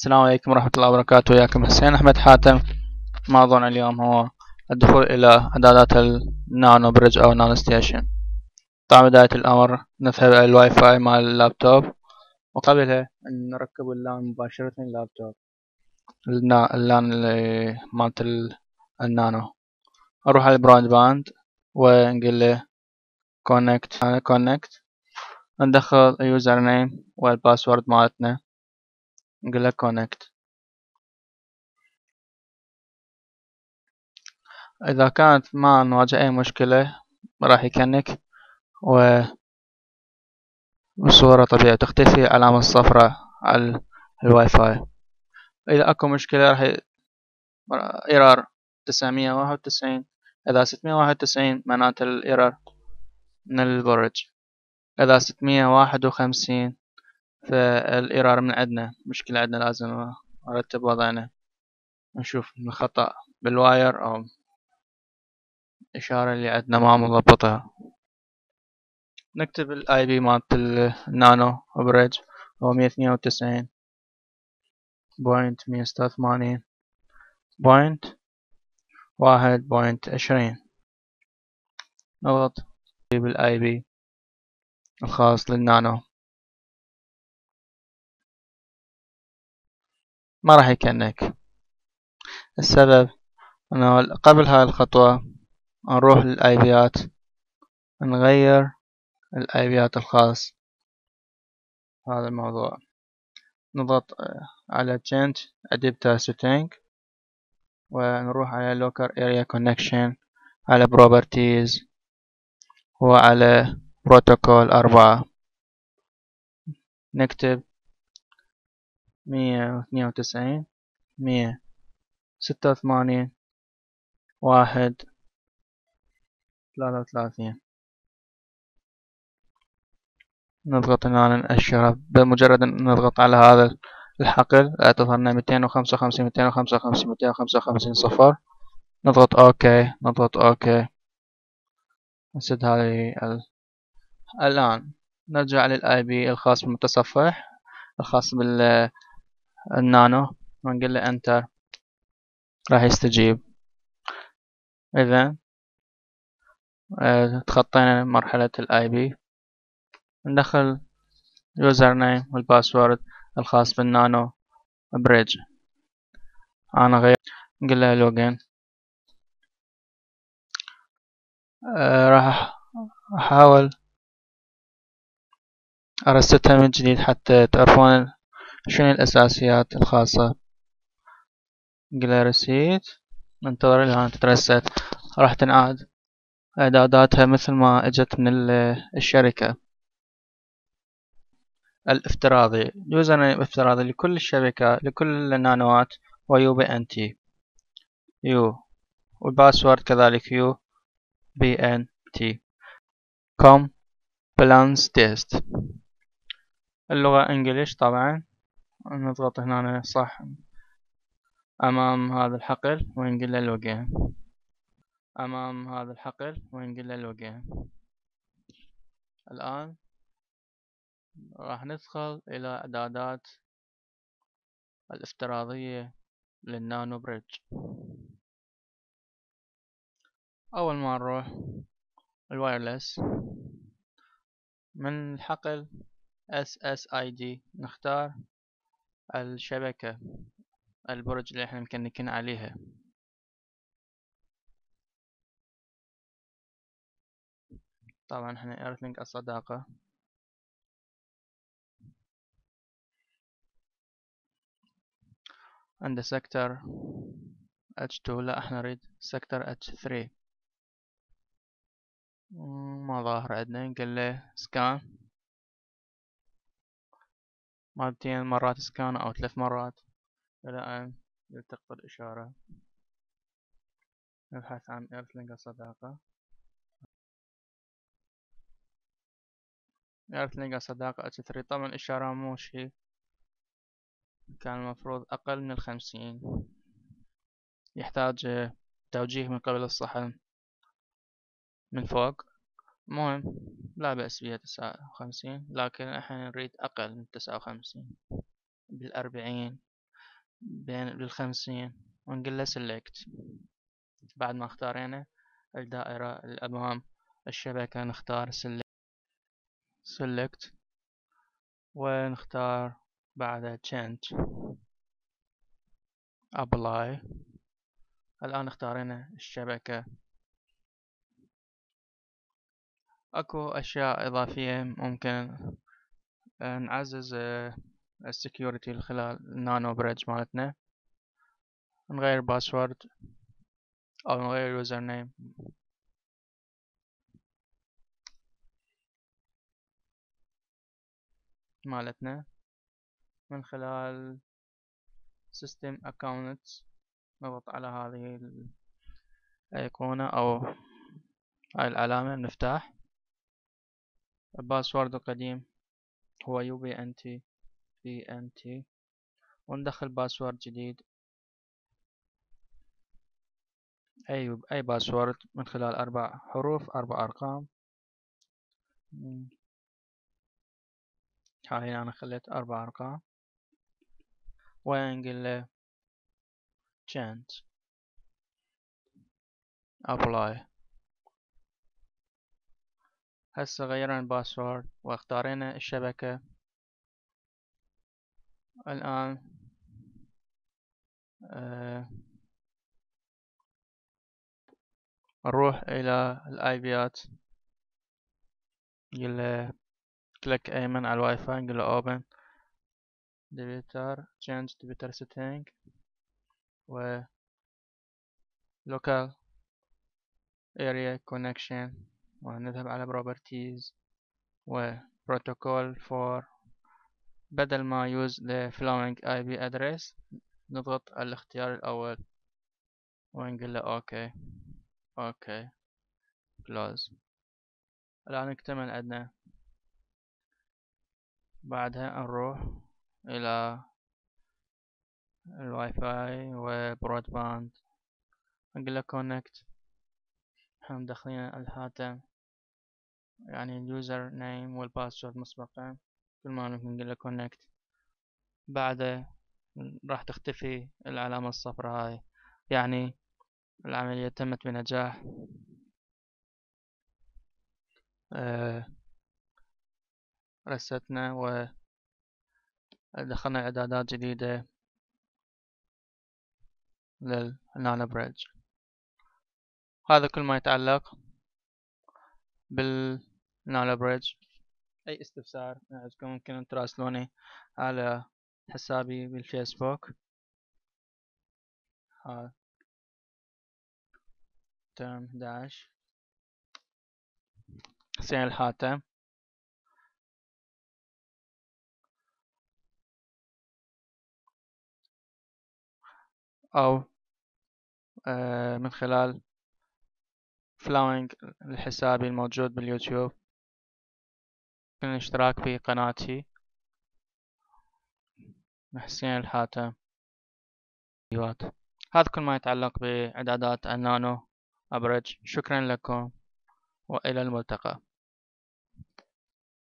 السلام عليكم ورحمة الله وبركاته. وياكم حسين أحمد حاتم. موضوعنا اليوم هو الدخول إلى إعدادات ال Nano Bridge أو Nano Station. طبعا بداية الأمر نذهب إلى الواي فاي مال اللابتوب. وقبلها نركب ال LAN مباشرة اللابتوب ال LAN مالت النانو. نروح على ال broadband ونقول له connect connect ندخل ال username وال password مالتنا. له connect إذا كانت ما نواجه أي مشكلة راح يكنك و بصورة طبيعية تختفي العلامة الصفراء على الواي فاي إذا أكو مشكلة راح error تسعمية واحد وتسعين إذا ستمية واحد وتسعين معناته ال error من البرج إذا ستمية واحد وخمسين فال error من عندنا مشكلة عندنا لازم نرتب وضعنا. نشوف الخطأ بال wire أو الإشارة اللي عندنا ما مضبطها. نكتب ال IP مالت ال Nano Bridge هو مية اثنين وتسعين point مية ستة وثمانين point واحد point عشرين. نضغط. بال IP الخاص للنانو ما راح يكنك. السبب إنه قبل هاي الخطوة نروح لل IP ات نغير ال IP ات الخاص. هذا الموضوع. نضغط على change adapter setting ونروح على local area connection على properties وعلى protocol أربعة. نكتب مية واثنين وتسعين مية ستة وثمانين واحد ثلاثة وثلاثين. نضغط هنا نأشرها بمجرد أن نضغط على هذا الحقل تظهر لنا ميتين وخمسة وخمسين ميتين وخمسة وخمسين ميتين وخمسة وخمسين صفر. نضغط OK نضغط OK. نسد هذه ال... الآن. نرجع لل IP الخاص بالمتصفح الخاص بالنانو ونقول له enter راح يستجيب. إذا آه، تخطينا مرحلة ال IP ندخل username وال password الخاص بال Nano Bridge أنا غير. نقول له login آه راح أحاول ارستها من جديد حتى تعرفون شنو الأساسيات الخاصة؟ نقول reset ننتظر لها تترست راح تنعاد. إعداداتها مثل ما إجت من الشركة. الافتراضي. user افتراضي لكل الشبكة لكل النانوات و UBNT يو وال password كذلك UBNT compliance test اللغة English طبعا. نضغط هنا صح أمام هذا الحقل ونقول له login أمام هذا الحقل ونقول له login الآن راح ندخل إلى إعدادات الافتراضية لل Nano Bridge. أول ما نروح ال wireless من الحقل SSID نختار الشبكة البرج اللي إحنا مكنكين عليها. طبعا إحنا ايرثلينك الصداقة. عند سكتر H2 لا إحنا نريد سكتر H3 ما ظاهر عندنا نقول له scan مرتين مرات scan أو ثلاث مرات. إلى أن يلتقط الإشارة. نبحث عن Earthlink الصداقة Earthlink الصداقة H3 طبعا الإشارة مو شي كان المفروض أقل من الخمسين. يحتاج توجيه من قبل الصحن. من فوق. مهم. لا بأس بها تسعة وخمسين لكن إحنا نريد أقل من تسعة وخمسين بالأربعين بين بالخمسين ونقول له select بعد ما اختارينا الدائرة الأمام الشبكة نختار select ونختار بعدها change. apply. الآن اختارينا الشبكة. أكو أشياء إضافية ممكن نعزز ال security خلال ال Nano Bridge مالتنا. نغير password أو نغير username. مالتنا. من خلال system accounts نضغط على هذه الأيقونة أو هاي العلامة المفتاح ال password القديم. هو يو بي ان تي بي ان تي وندخل password جديد. أي أي password من خلال أربع حروف أربع أرقام. حاليا أنا خليت أربع أرقام. ونقول له change. apply. هسه غيرنا الباسورد واختارينا الشبكة. الآن آه نروح إلى الآي بيات نقول click أيمن على الواي فاي نقول open ديبيتر change adapter setting. و local area connection. ونذهب على properties و protocol for بدل ما use the following IP address نضغط الاختيار الأول. ونقول له OK OK close. الآن اكتمل عندنا. بعدها نروح إلى ال Wi-Fi و broadband نقول له connect. إحنا مدخلين الهاتف يعني ال username وال password مسبقا كل ما نقول له connect بعده راح تختفي العلامة الصفراء هاي. يعني العملية تمت بنجاح. أه reset نا و دخلنا إعدادات جديدة لل NanoBridge هذا كل ما يتعلق بال NanoBridge أي استفسار عندكم ممكن تراسلوني على حسابي بالفيسبوك. ها ترم 11 حسين الحاتم. أو آه، من خلال فلاينج لحسابي الموجود باليوتيوب. الاشتراك في قناتي. حسين الحاتم. هذا كل ما يتعلق بإعدادات النانو أبرج شكرا لكم وإلى الملتقى.